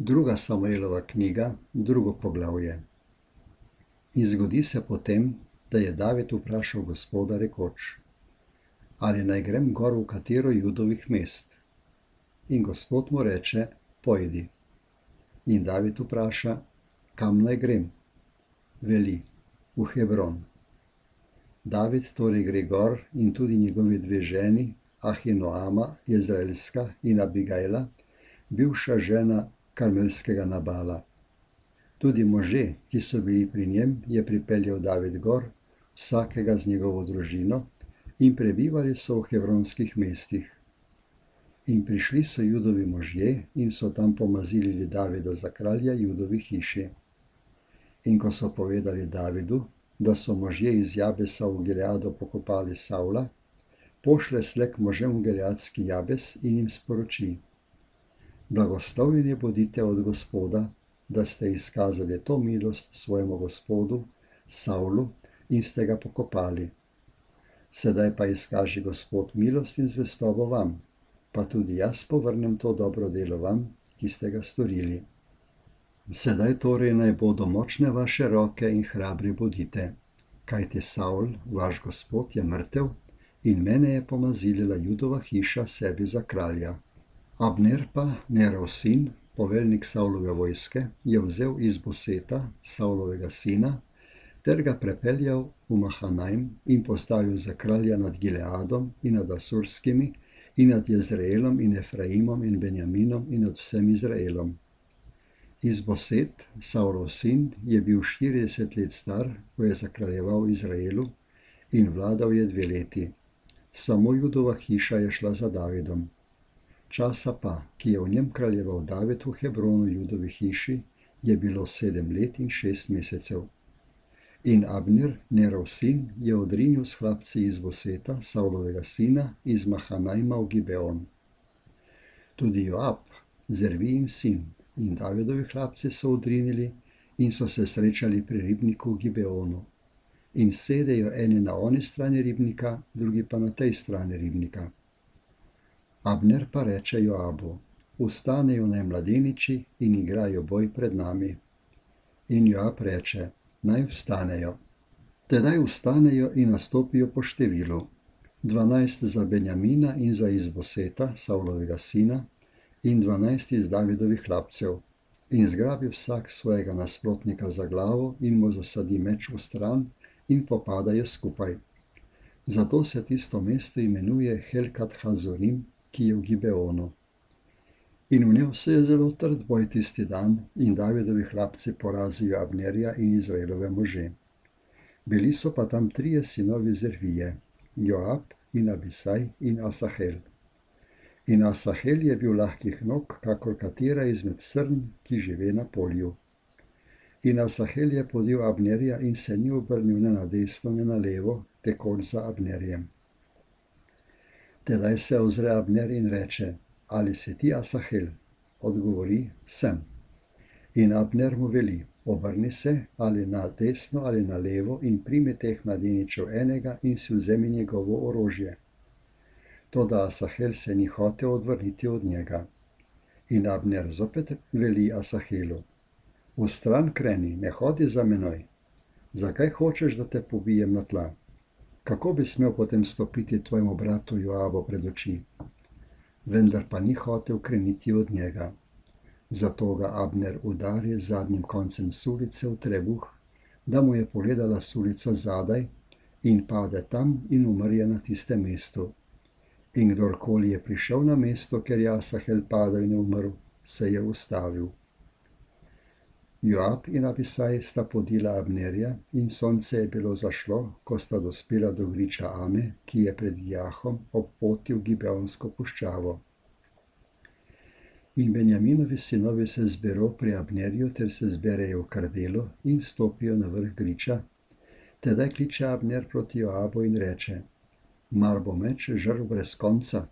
Druga Samuelova knjiga, drugo poglavje. In zgodi se potem, da je David vprašal gospoda rekoč: Ali naj grem gor v katero judovih mest? In gospod mu reče: Pojdi. In David vpraša: Kam naj grem? Veli: V Hebron. David torej gre gor in tudi njegovi dve ženi, Ahinoama, Jezraelska in Abigajla, bivša žena karmelskega nabala. Tudi može, ki so bili pri njem, je pripeljal David gor, vsakega z njegovo družino, in prebivali so v hebronskih mestih. In prišli so judovi možje in so tam pomazili Davida za kralja judovi hiši. In ko so povedali Davidu, da so možje iz Jabesa v Gileadu pokopali Saula, pošle slek možem v Gileadski Jabes in jim sporoči: Blagoslovljeni bodite od Gospoda, da ste izkazali to milost svojemu Gospodu, Saulu, in ste ga pokopali. Sedaj pa izkaži Gospod milost in zvestobo vam, pa tudi jaz povrnem to dobro delo vam, ki ste ga storili. Sedaj torej naj bodo močne vaše roke in hrabri bodite, kajti Saul, vaš Gospod, je mrtev in mene je pomazilila judova hiša sebi za kralja. Abner pa, Nerov sin, poveljnik Savlove vojske, je vzel iz Boseta, Savlovega sina, ter ga prepeljal v Mahanajm in postavil za kralja nad Gileadom in nad Asurskimi in nad Jezreelom in Efraimom in Benjaminom in nad vsem Izraelom. Iz Boset, Saulov sin, je bil 40 let star, ko je zakraljeval Izraelu in vladal je dve leti. Samo judova hiša je šla za Davidom. Časa pa, ki je v njem kraljeval David v Hebronu, judovi hiši, je bilo sedem let in šest mesecev. In Abner, Nerov sin, je odrinil s hlapci iz Boseta, Savlovega sina, iz Mahanajma v Gibeon. Tudi Joab, Zervijin sin in Davidovi hlapci so odrinili in so se srečali pri ribniku Gibeonu. In sedejo eni na oni strani ribnika, drugi pa na tej strani ribnika. Abner pa reče Joabu: Vstanejo naj mladeniči in igrajo boj pred nami. In Joab reče: Naj vstanejo. Tedaj vstanejo in nastopijo po številu: dvanajst za Benjamina in za izboseta, Savlovega sina, in dvanajst iz Davidovih hlapcev. In zgrabi vsak svojega nasprotnika za glavo in mu zasadi meč v stran in popadajo skupaj. Zato se tisto mesto imenuje Helkat Hazorim, ki je v Gibeonu. In vnel se je zelo trd boj tisti dan in Davidovi hlapci porazijo Abnerja in Izraelove može. Bili so pa tam trije sinovi Zervije, Joab in Abisaj in Asahel. In Asahel je bil lahkih nog, kakor katera izmed srn, ki žive na polju. In Asahel je podil Abnerja in se ni obrnil ne na desno, ne na levo, tekoč za Abnerjem. Tedaj se ozre Abner in reče: Ali si ti Asahel? Odgovori: Sem. In Abner mu veli: Obrni se ali na desno ali na levo in primi teh mladeničev enega in si vzemi njegovo orožje. Toda Asahel se ni hotel odvrniti od njega. In Abner zopet veli Asahelu: V stran kreni, ne hodi za menoj. Zakaj hočeš, da te pobijem na tla? Kako bi smel potem stopiti tvojemu bratu Joabu pred oči? Vendar pa ni hotel kreniti od njega. Zato ga Abner udari z zadnjim koncem sulice v trebuh, da mu je pogledala sulica zadaj in pade tam in umrje na tistem mestu. In kdorkoli je prišel na mesto, ker je Asahel padel in umrl, se je ustavil. Joab in Abisaj sta podila Abnerja in sonce je bilo zašlo, ko sta dospela do griča Ame, ki je pred Jahom ob poti v Gibeonsko puščavo. In Benjaminovi sinovi se zbero pri Abnerju ter se zberejo v kardelo in stopijo na vrh griča. Tedaj kliče Abner proti Joabu in reče: Mar bo meč žrl brez konca?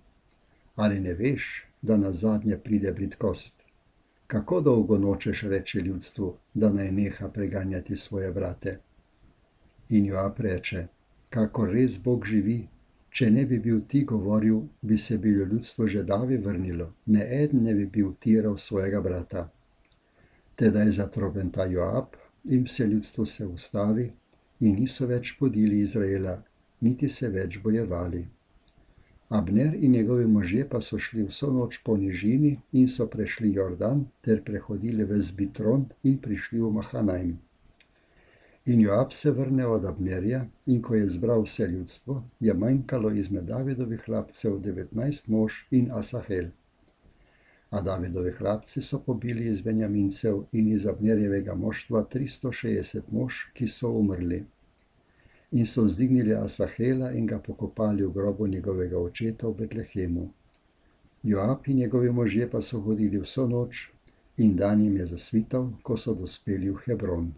Ali ne veš, da na zadnje pride britkost? Kako dolgo nočeš reči ljudstvu, da naj neha preganjati svoje brate? In Joab reče: Kako res Bog živi, če ne bi bil ti govoril, bi se bilo ljudstvo že davi vrnilo, ne eden ne bi bil tiral svojega brata. Tedaj zatrobenta Joab in vse ljudstvo se ustavi in niso več podili Izraela, niti se več bojevali. Abner in njegovi možje pa so šli vso noč po nižini in so prešli Jordan ter prehodili v Zbitron in prišli v Mahanajm. In Joab se vrne od Abnerja in ko je zbral vse ljudstvo, je manjkalo izmed Davidovih hlapcev 19 mož in Asahel. A Davidovi hlapci so pobili iz Benjamincev in iz Abnerjevega moštva 360 mož, ki so umrli. In so vzdignili Asahela in ga pokopali v grobu njegovega očeta v Betlehemu. Joab in njegovi možje pa so hodili vso noč in dan jim je zasvital, ko so dospeli v Hebron.